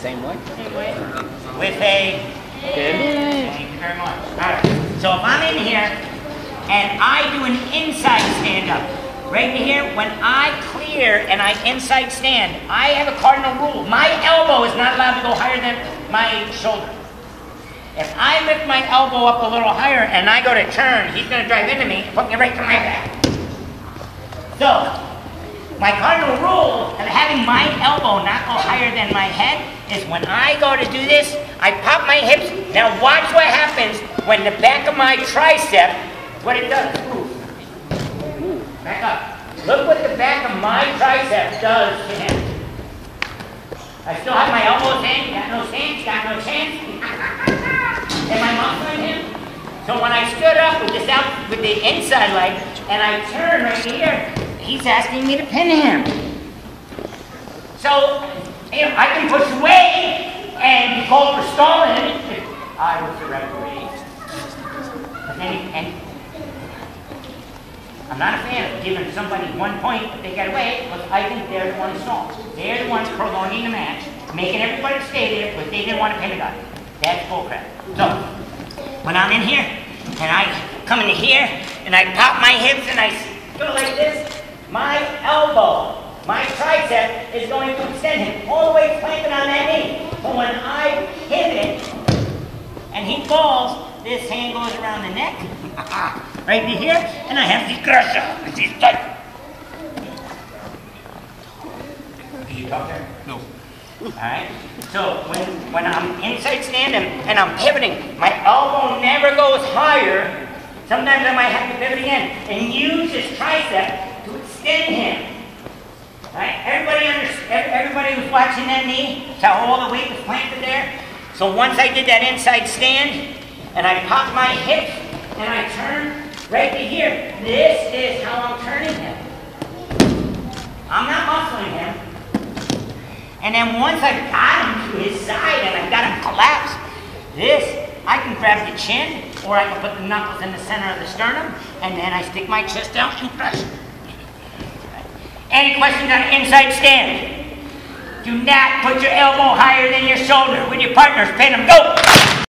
say, Good. thank you very much. All right. So if I'm in here and I do an inside stand up, right here, when I clear and I inside stand, I have a cardinal rule. My elbow is not allowed to go higher than my shoulder. If I lift my elbow up a little higher and I go to turn, he's going to drive into me and put me right to my back. So, my cardinal rule of having my elbow not go higher than my head is when I go to do this, I pop my hips. Now watch what happens when the back of my tricep, what it does. Back up. Look what the back of my tricep does to him. I still have my elbows in, got no chance, got no chance. Am I muscling him? So when I stood up with this out with the inside leg and I turn right here, he's asking me to pin him. So know, I can push away and be called for stalling I was the referee. But then he, and I'm not a fan of giving somebody one point if they get away, because I think they're the ones stalling. They're the ones prolonging the match, making everybody stay there, but they didn't want to pin a guy. That's bullcrap. So, when I'm in here, and I come into here, and I pop my hips, and I go like this, my elbow, my tricep is going to extend him all the way planted on that knee. But when I pivot, and he falls, this hand goes around the neck, right here, and I have the crusher. This is tight. Can you talk there? No. Alright? So when, when I'm inside standing and I'm pivoting, my elbow never goes higher. Sometimes I might have to pivot again and use this tricep to extend him. Right? Everybody everybody who's watching that knee, That's how all the weight was planted there. So once I did that inside stand and I pop my hip, and I turn right to here, this is how I'm turning him. I'm not muscling him. And then once I've got him to his side and I've got him collapsed, this, I can grab the chin or I can put the knuckles in the center of the sternum and then I stick my chest out and crush. Any questions on the inside stand? Do not put your elbow higher than your shoulder. When your partner's pin them, go!